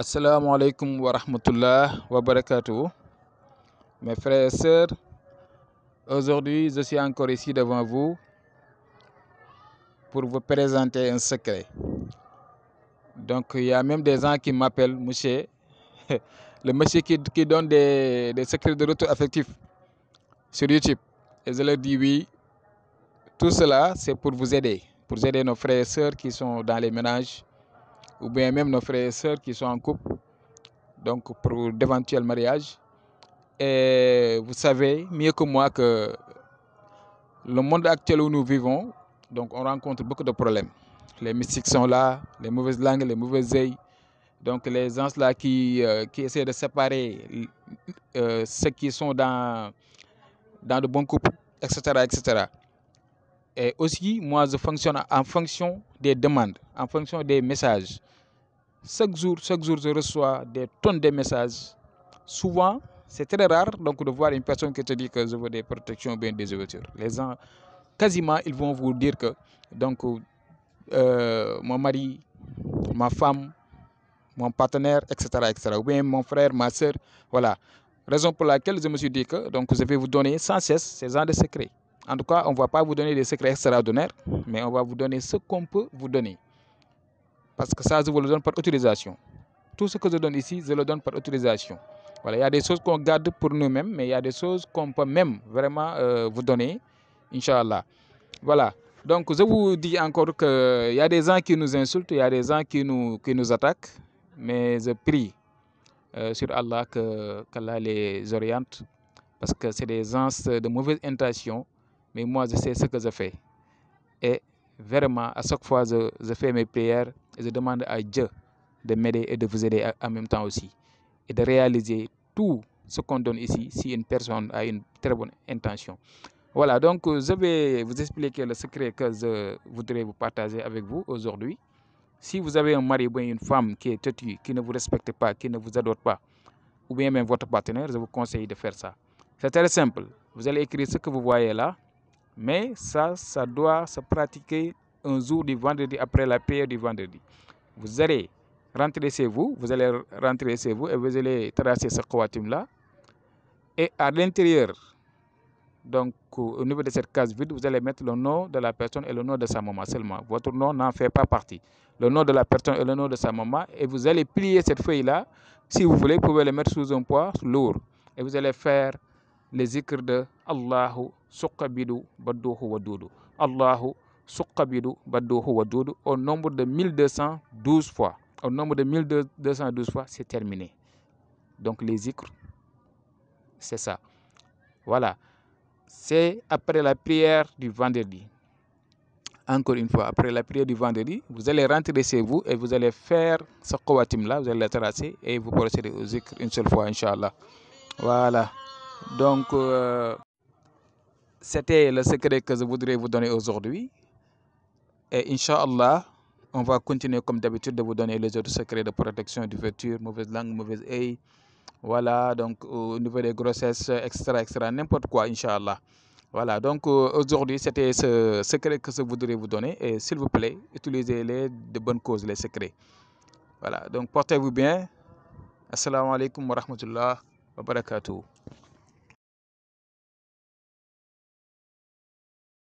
Assalamu alaikum wa rahmatullah wa barakatuh. Mes frères et sœurs, aujourd'hui je suis encore ici devant vous pour vous présenter un secret. Donc il y a même des gens qui m'appellent monsieur, le monsieur qui, qui donne des, des secrets de retour affectif sur YouTube. Et je leur dis oui, tout cela c'est pour vous aider, pour aider nos frères et sœurs qui sont dans les ménages ou bien même nos frères et sœurs qui sont en couple, donc pour d'éventuels mariages. Et vous savez mieux que moi que le monde actuel où nous vivons, donc on rencontre beaucoup de problèmes. Les mystiques sont là, les mauvaises langues, les mauvais œils, donc les gens là qui, euh, qui essaient de séparer euh, ceux qui sont dans, dans de bons couples, etc., etc. Et aussi, moi, je fonctionne en fonction des demandes, en fonction des messages. Chaque jour, chaque jour, je reçois des tonnes de messages. Souvent, c'est très rare donc, de voir une personne qui te dit que je veux des protections ou bien des ouvertures. Les gens, quasiment, ils vont vous dire que donc, euh, mon mari, ma femme, mon partenaire, etc., etc. Ou bien mon frère, ma soeur, voilà. Raison pour laquelle je me suis dit que donc, je vais vous donner sans cesse ces gens de secrets. En tout cas, on ne va pas vous donner des secrets extraordinaires, mais on va vous donner ce qu'on peut vous donner. Parce que ça, je vous le donne par autorisation. Tout ce que je donne ici, je le donne par autorisation. Voilà, il y a des choses qu'on garde pour nous-mêmes, mais il y a des choses qu'on peut même vraiment euh, vous donner, Inch'Allah. Voilà. Donc, je vous dis encore qu'il y a des gens qui nous insultent, il y a des gens qui nous, qui nous attaquent, mais je prie euh, sur Allah qu'Allah les oriente, parce que c'est des gens de mauvaise intention, mais moi, je sais ce que je fais. Et vraiment, à chaque fois, je, fais mes prières et je demande à Dieu de m'aider et de vous aider en même temps aussi. Et de réaliser tout ce qu'on donne ici si une personne a une très bonne intention. Voilà, donc je vais vous expliquer le secret que je voudrais vous partager avec vous aujourd'hui. Si vous avez un mari ou une femme qui est têtue, qui ne vous respecte pas, qui ne vous adore pas, ou bien même votre partenaire, je vous conseille de faire ça. C'est très simple. Vous allez écrire ce que vous voyez là, mais ça, ça doit se pratiquer un jour du vendredi après la prière du vendredi. Vous allez rentrer chez vous, vous allez rentrer chez vous et vous allez tracer ce khawatim là. Et à l'intérieur, donc au niveau de cette case vide, vous allez mettre le nom de la personne et le nom de sa maman seulement. Votre nom n'en fait pas partie. Le nom de la personne et le nom de sa maman. Et vous allez plier cette feuille là. Si vous voulez, vous pouvez le mettre sous un poids lourd. Et vous allez faire les zikrs de Allahu suqabidu. Allahu suqabidu au nombre de 1212 fois. Au nombre de 1212 fois, c'est terminé. Donc les zikrs, c'est ça. Voilà. C'est après la prière du vendredi. Encore une fois, après la prière du vendredi, vous allez rentrer chez vous et vous allez faire ce qawatim là, vous allez le tracer et vous procédez au zikr une seule fois, Inch'Allah. Voilà. Donc, euh, c'était le secret que je voudrais vous donner aujourd'hui. Et Inch'Allah, on va continuer comme d'habitude de vous donner les autres secrets de protection, d'ouverture, mauvaise langue, mauvaise œil. Voilà, donc au niveau des grossesses, etc., etc., n'importe quoi, Inch'Allah. Voilà, donc aujourd'hui, c'était ce secret que je voudrais vous donner. Et s'il vous plaît, utilisez-les de bonnes causes, les secrets. Voilà, donc portez-vous bien. Assalamu alaikum wa rahmatullah wa.